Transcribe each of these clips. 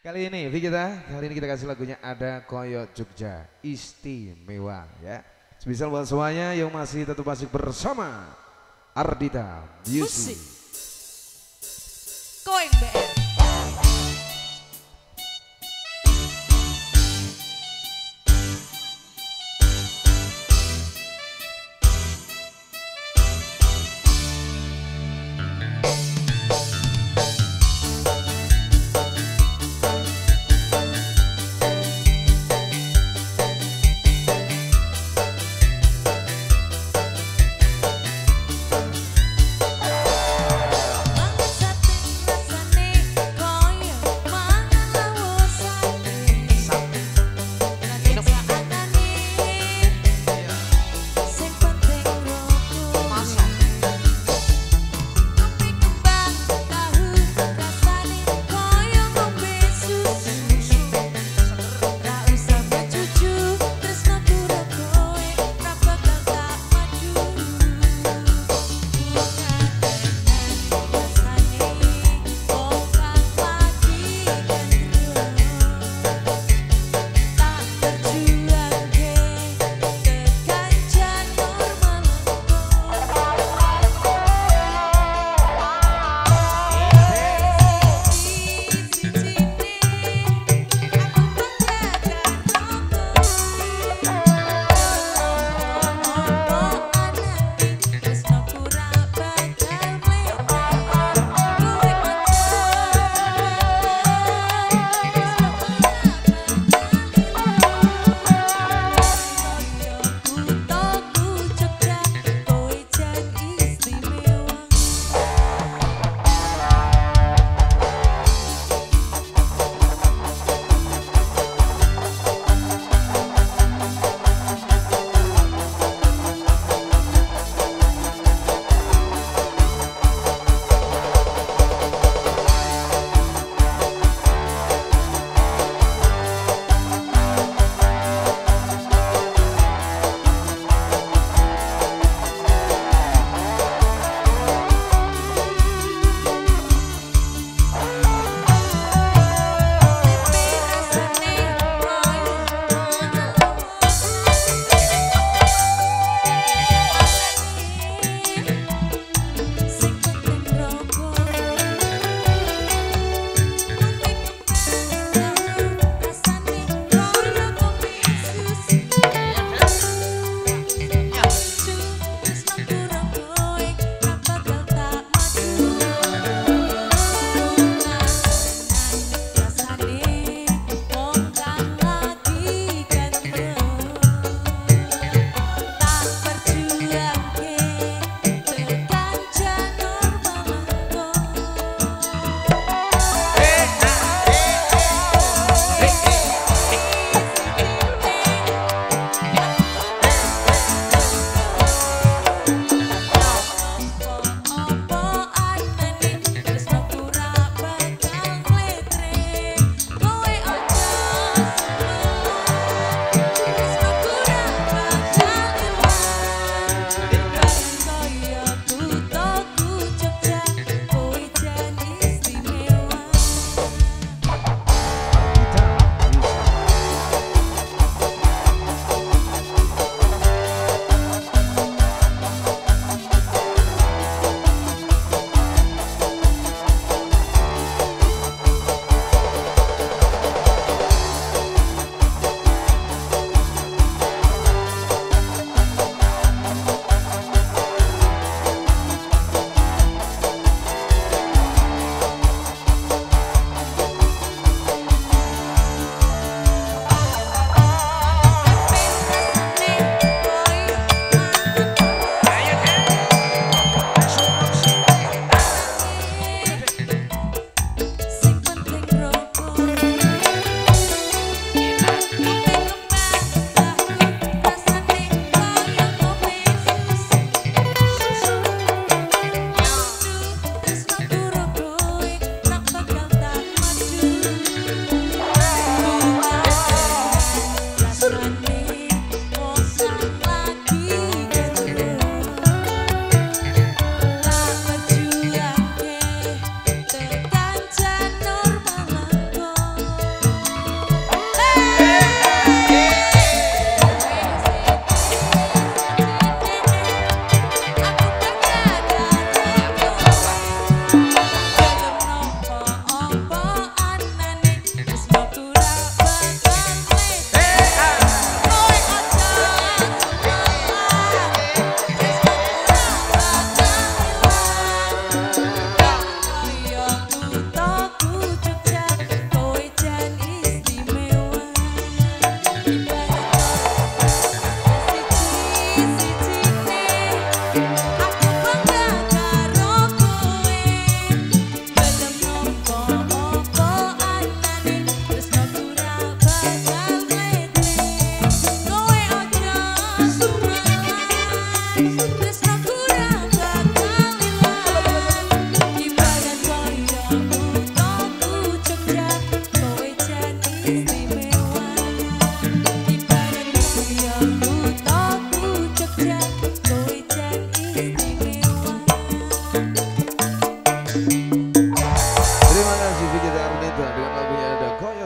Kali ini kita, kali ini kita kasih lagunya ada Koyo Jogja istimewa ya. Spesial buat semuanya yang masih tetap masih bersama Ardita Music. Koeng BR.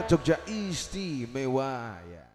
Jogja istimewa ya.